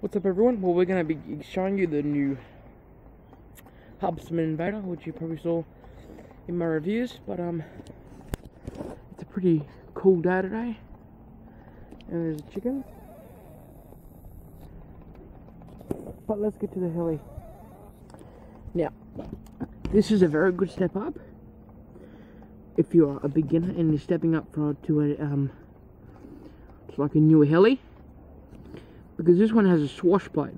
What's up everyone? Well we're going to be showing you the new Hubsan Invader which you probably saw in my reviews but um it's a pretty cool day today. And there's a chicken. But let's get to the heli now this is a very good step up. If you are a beginner and you're stepping up for, to a um it's like a new heli because this one has a swash plate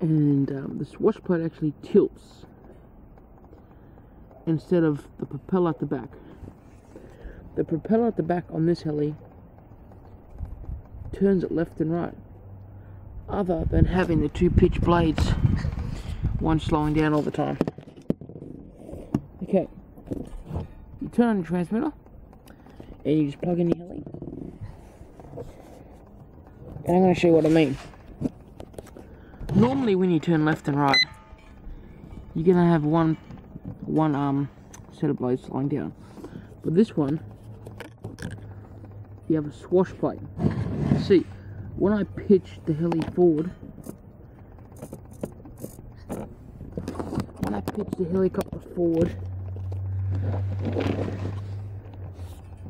and um, the swash plate actually tilts instead of the propeller at the back. The propeller at the back on this heli turns it left and right. Other than having the two pitch blades one slowing down all the time. Okay. You turn on the transmitter and you just plug in your heli and I'm going to show you what I mean. Normally when you turn left and right, you're going to have one, one um, set of blades lying down. But this one, you have a swash plate. See, when I pitch the heli forward, when I pitch the helicopter forward,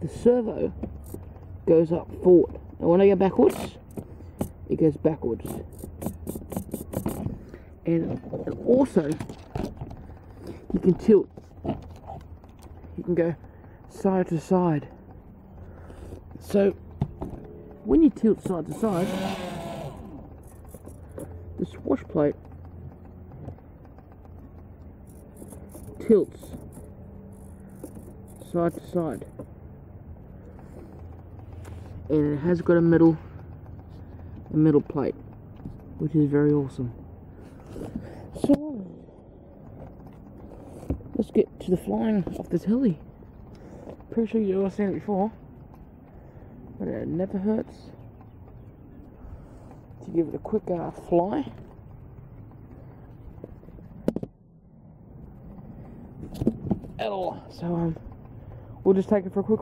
the servo goes up forward. And when I go backwards, it goes backwards. And also, you can tilt. You can go side to side. So, when you tilt side to side, the swash plate tilts side to side. And it has got a middle a middle plate, which is very awesome. So, let's get to the flying of this heli. Pretty sure you've all seen it before, but it never hurts to give it a quick uh, fly. At all. So, um, we'll just take it for a quick